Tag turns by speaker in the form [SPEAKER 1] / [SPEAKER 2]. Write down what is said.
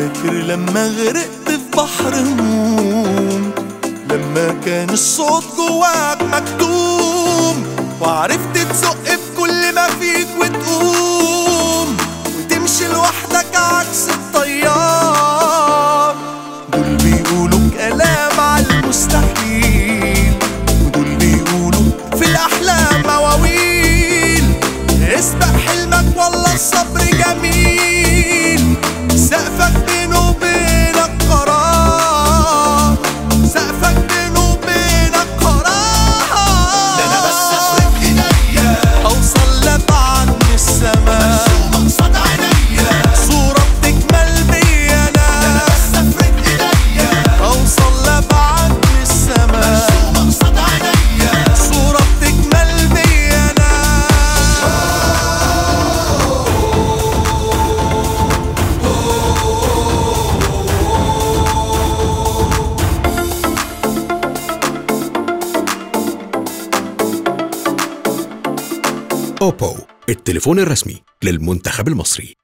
[SPEAKER 1] فاكر لما غرقت في بحر هموم لما كان الصوت جواك مكتوم وعرفت تزق في كل ما فيك وتقوم وتمشي لوحدك عكس الطيار. دول بيقولوا كلام على المستحيل ودول بيقولوا في الأحلام مواويل. اسبق حلمك والله الصبر جميل.
[SPEAKER 2] أوبو التليفون الرسمي للمنتخب المصري.